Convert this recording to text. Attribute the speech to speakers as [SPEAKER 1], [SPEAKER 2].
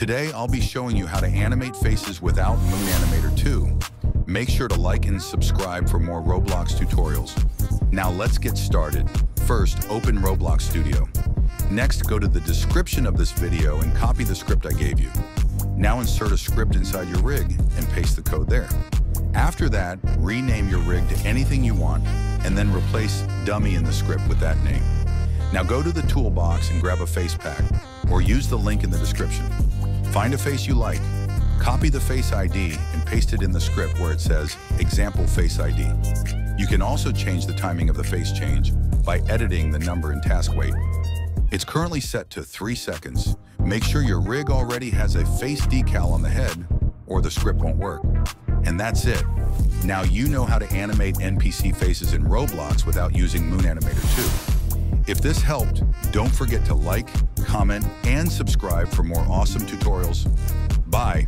[SPEAKER 1] Today, I'll be showing you how to animate faces without Moon Animator 2. Make sure to like and subscribe for more Roblox tutorials. Now let's get started. First, open Roblox Studio. Next, go to the description of this video and copy the script I gave you. Now insert a script inside your rig and paste the code there. After that, rename your rig to anything you want and then replace dummy in the script with that name. Now go to the toolbox and grab a face pack or use the link in the description. Find a face you like, copy the face ID and paste it in the script where it says example face ID. You can also change the timing of the face change by editing the number and task.wait. It's currently set to 3 seconds. Make sure your rig already has a face decal on the head or the script won't work. And that's it. Now you know how to animate NPC faces in Roblox without using Moon Animator 2. If this helped, don't forget to like, comment, and subscribe for more awesome tutorials. Bye.